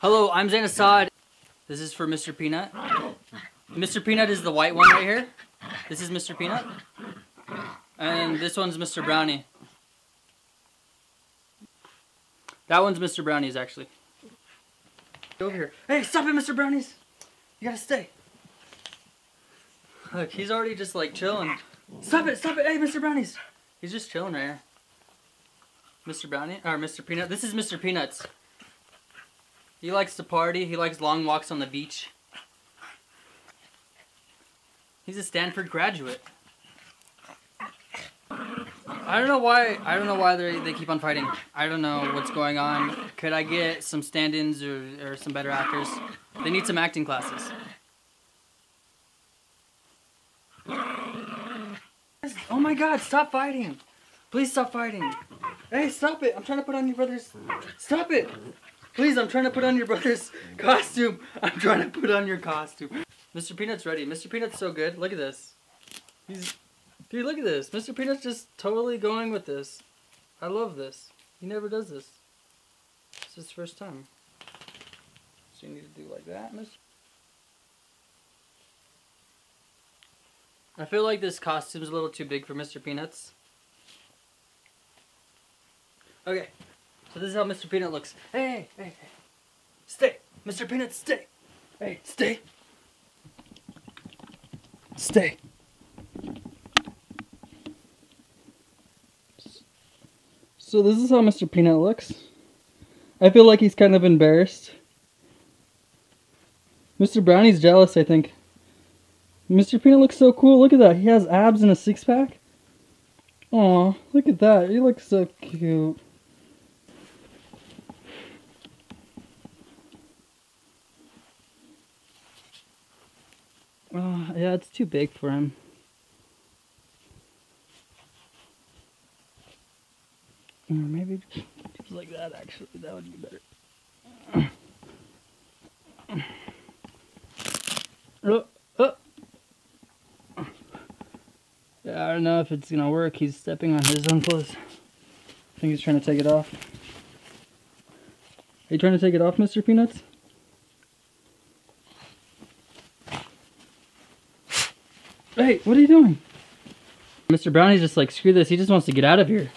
Hello, I'm Zain Assad. This is for Mr. Peanut. Mr. Peanut is the white one right here. This is Mr. Peanut. And this one's Mr. Brownie. That one's Mr. Brownie's actually. Over here. Hey, stop it, Mr. Brownies. You gotta stay. Look, he's already just like chilling. Stop it, stop it. Hey, Mr. Brownies. He's just chilling right here. Mr. Brownie, or Mr. Peanut. This is Mr. Peanuts. He likes to party. He likes long walks on the beach. He's a Stanford graduate. I don't know why. I don't know why they they keep on fighting. I don't know what's going on. Could I get some stand-ins or, or some better actors? They need some acting classes. Oh my God! Stop fighting! Please stop fighting! Hey, stop it! I'm trying to put on your brother's. Stop it! Please, I'm trying to put on your brother's costume. I'm trying to put on your costume. Mr. Peanut's ready. Mr. Peanut's so good. Look at this. He's Dude, look at this. Mr. Peanut's just totally going with this. I love this. He never does this. It's his first time. So you need to do like that, Mr. I feel like this costume's a little too big for Mr. Peanuts. Okay, this is how Mr. Peanut looks. Hey, hey, hey. Stay. Mr. Peanut, stay. Hey, stay. Stay. So this is how Mr. Peanut looks. I feel like he's kind of embarrassed. Mr. Brownie's jealous, I think. Mr. Peanut looks so cool. Look at that. He has abs and a six-pack. Aw, look at that. He looks so cute. Oh, yeah, it's too big for him. Or maybe just like that, actually. That would be better. Oh, oh. Yeah, I don't know if it's gonna work. He's stepping on his own clothes. I think he's trying to take it off. Are you trying to take it off, Mr. Peanuts? Hey, what are you doing? Mr. Brownie's just like, screw this. He just wants to get out of here.